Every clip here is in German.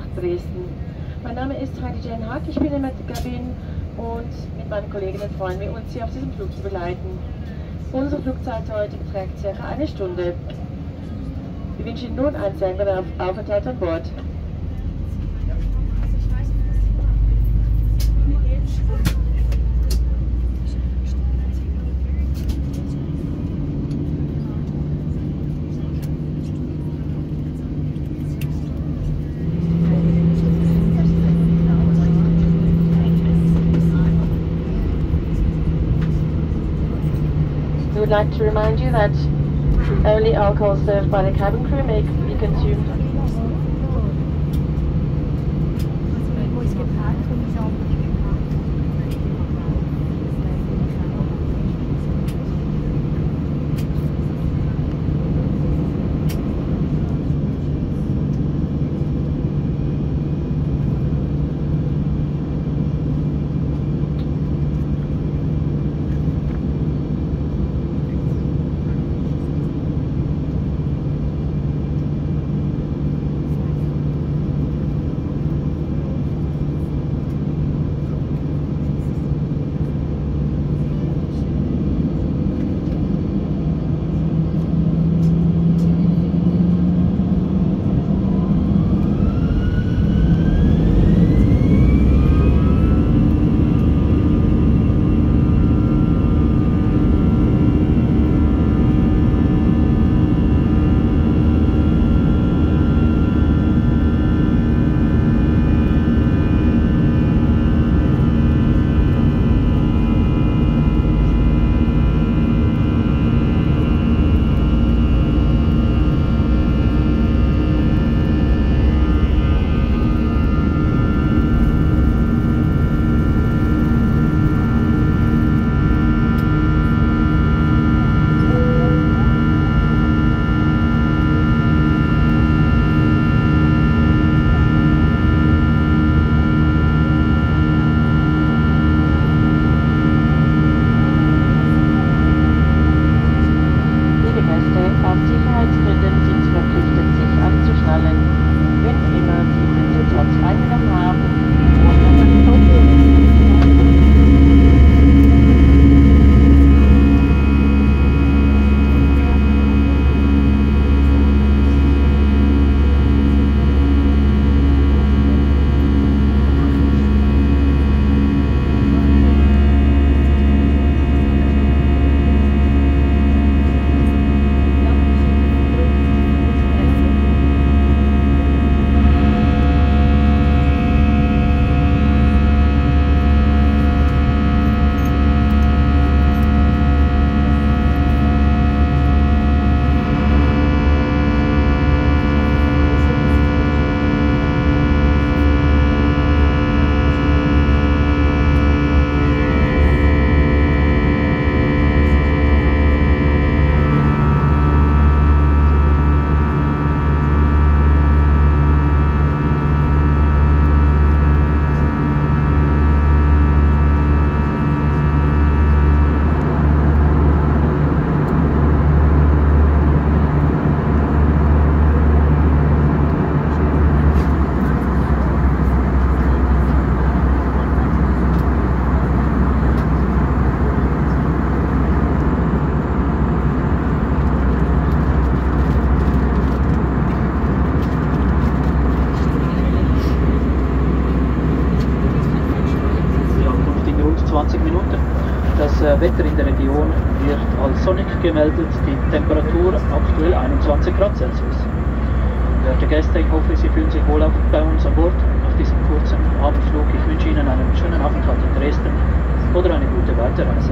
nach Dresden. Mein Name ist Heidi Jane Hack, ich bin in der Kabine und mit meinen Kolleginnen freuen wir uns, Sie auf diesem Flug zu begleiten. Unsere Flugzeit heute beträgt circa eine Stunde. Wir wünschen Ihnen nun einen sehr guten Aufenthalt an Bord. Would like to remind you that only alcohol served by the cabin crew may be consumed. Gemeldet, die Temperatur aktuell 21 Grad Celsius. Werte Gäste, ich hoffe, Sie fühlen sich wohl bei uns an Bord auf diesem kurzen Abendflug. Ich wünsche Ihnen einen schönen Aufenthalt in Dresden oder eine gute Weiterreise.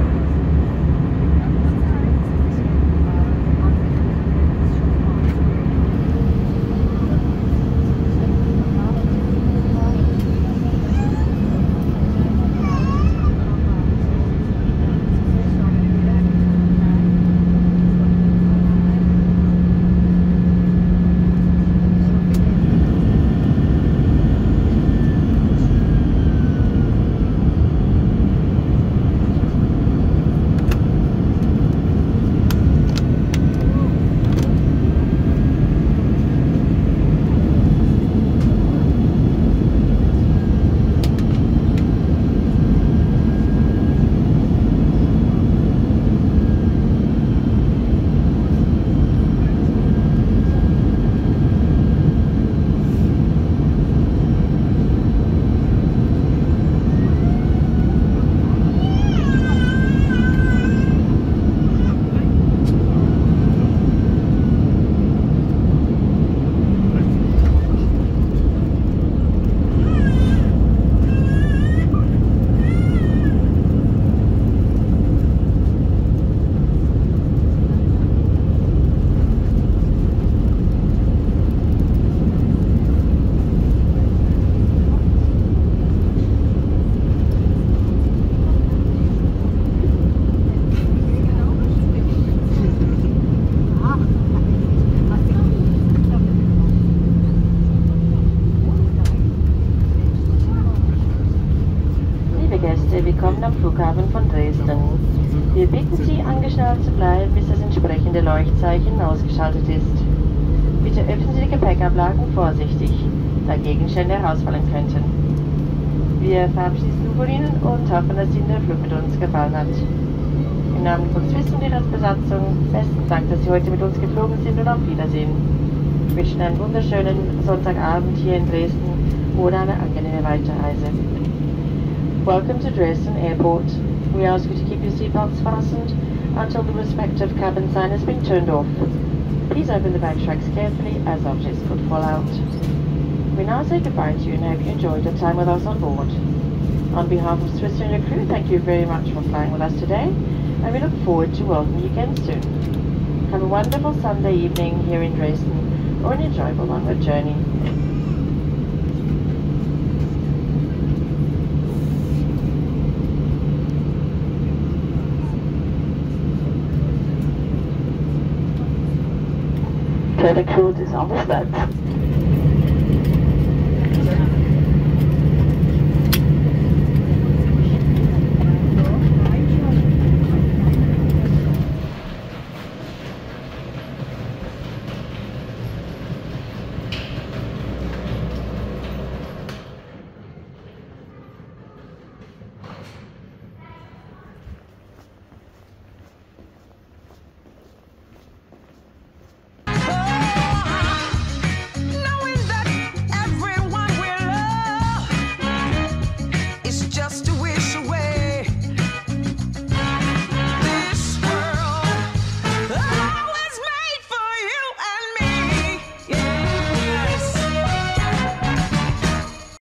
Flughafen von Dresden. Wir bitten Sie, angeschnallt zu bleiben, bis das entsprechende Leuchtzeichen ausgeschaltet ist. Bitte öffnen Sie die Gepäckablagen vorsichtig, da Gegenstände herausfallen könnten. Wir verabschieden von Ihnen und hoffen, dass Ihnen der Flug mit uns gefallen hat. Im Namen von Swiss und Ihrer Besatzung besten Dank, dass Sie heute mit uns geflogen sind und auf Wiedersehen. Wir wünschen einen wunderschönen Sonntagabend hier in Dresden oder eine angenehme Weiterreise. Welcome to Dresden Airport. We ask you to keep your seatbelts fastened until the respective cabin sign has been turned off. Please open the backtracks carefully as objects could fall out. We now say goodbye to you and hope you enjoyed your time with us on board. On behalf of Swiss and your crew, thank you very much for flying with us today, and we look forward to welcoming you again soon. Have a wonderful Sunday evening here in Dresden, or an enjoyable onward journey. Kleidercode ist anders weit.